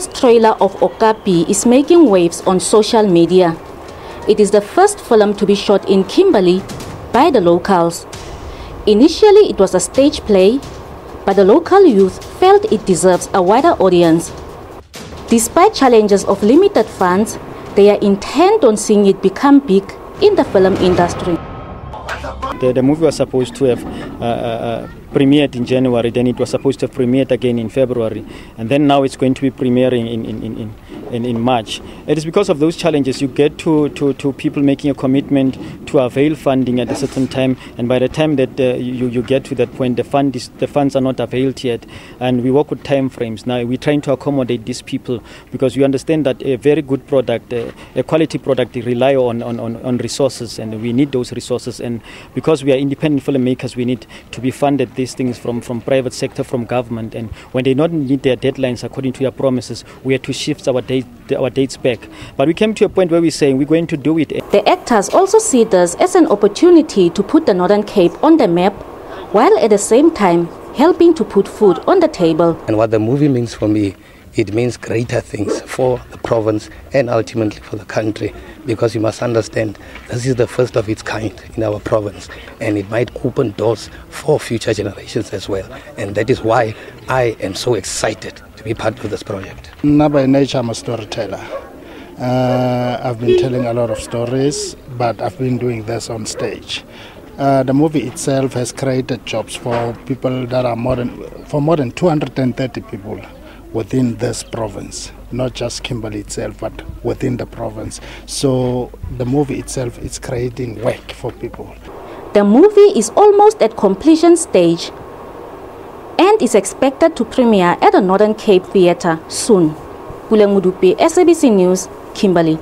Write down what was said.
first trailer of Okapi is making waves on social media. It is the first film to be shot in Kimberley by the locals. Initially, it was a stage play, but the local youth felt it deserves a wider audience. Despite challenges of limited funds, they are intent on seeing it become big in the film industry. The, the movie was supposed to have uh, uh, uh, premiered in January, then it was supposed to have premiered again in February, and then now it's going to be premiering in, in, in, in in, in March. It is because of those challenges you get to, to, to people making a commitment to avail funding at a certain time, and by the time that uh, you, you get to that point, the, fund is, the funds are not availed yet, and we work with time frames. Now we're trying to accommodate these people because we understand that a very good product, uh, a quality product, rely on, on, on, resources, and we need those resources. And because we are independent filmmakers, we need to be funded these things from, from private sector, from government, and when they not meet their deadlines according to their promises, we have to shift our date date, our dates back. But we came to a point where we're saying we're going to do it. The actors also see this as an opportunity to put the Northern Cape on the map, while at the same time helping to put food on the table. And what the movie means for me, it means greater things for the province and ultimately for the country because you must understand this is the first of its kind in our province and it might open doors for future generations as well. And that is why I am so excited to be part of this project. Now By nature, I'm a storyteller. Uh, I've been telling a lot of stories, but I've been doing this on stage. Uh, the movie itself has created jobs for people that are more than for more than 230 people within this province, not just Kimberley itself, but within the province. So the movie itself is creating work for people. The movie is almost at completion stage and is expected to premiere at the Northern Cape Theatre soon. Puleng Mudupe, SABC News, Kimberley.